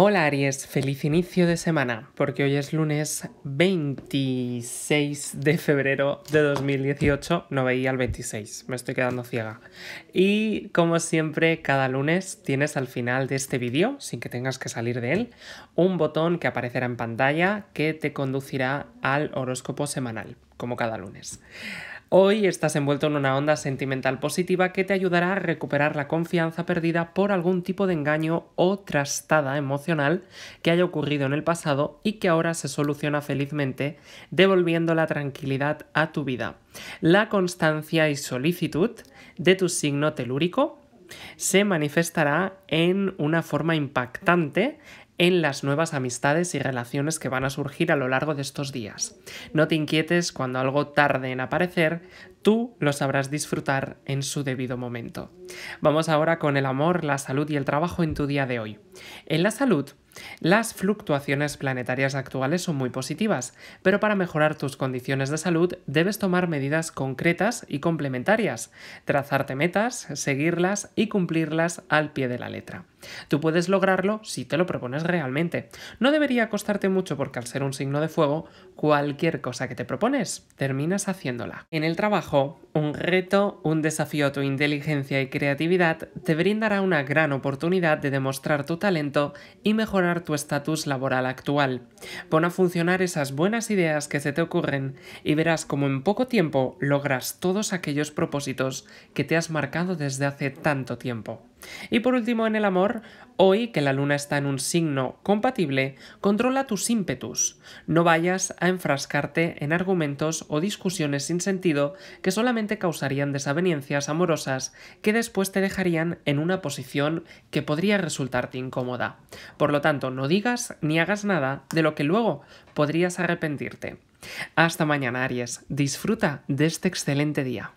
Hola Aries, feliz inicio de semana, porque hoy es lunes 26 de febrero de 2018, no veía el 26, me estoy quedando ciega. Y como siempre, cada lunes tienes al final de este vídeo, sin que tengas que salir de él, un botón que aparecerá en pantalla que te conducirá al horóscopo semanal, como cada lunes. Hoy estás envuelto en una onda sentimental positiva que te ayudará a recuperar la confianza perdida por algún tipo de engaño o trastada emocional que haya ocurrido en el pasado y que ahora se soluciona felizmente, devolviendo la tranquilidad a tu vida. La constancia y solicitud de tu signo telúrico se manifestará en una forma impactante en las nuevas amistades y relaciones que van a surgir a lo largo de estos días. No te inquietes cuando algo tarde en aparecer, tú lo sabrás disfrutar en su debido momento. Vamos ahora con el amor, la salud y el trabajo en tu día de hoy. En la salud, las fluctuaciones planetarias actuales son muy positivas, pero para mejorar tus condiciones de salud debes tomar medidas concretas y complementarias, trazarte metas, seguirlas y cumplirlas al pie de la letra. Tú puedes lograrlo si te lo propones realmente. No debería costarte mucho porque al ser un signo de fuego, cualquier cosa que te propones, terminas haciéndola. En el trabajo, un reto, un desafío a tu inteligencia y creatividad te brindará una gran oportunidad de demostrar tu talento y mejorar tu estatus laboral actual. Pon a funcionar esas buenas ideas que se te ocurren y verás cómo en poco tiempo logras todos aquellos propósitos que te has marcado desde hace tanto tiempo. Y por último, en el amor, hoy que la luna está en un signo compatible, controla tus ímpetus. No vayas a enfrascarte en argumentos o discusiones sin sentido que solamente causarían desavenencias amorosas que después te dejarían en una posición que podría resultarte incómoda. Por lo tanto, no digas ni hagas nada de lo que luego podrías arrepentirte. Hasta mañana, Aries. Disfruta de este excelente día.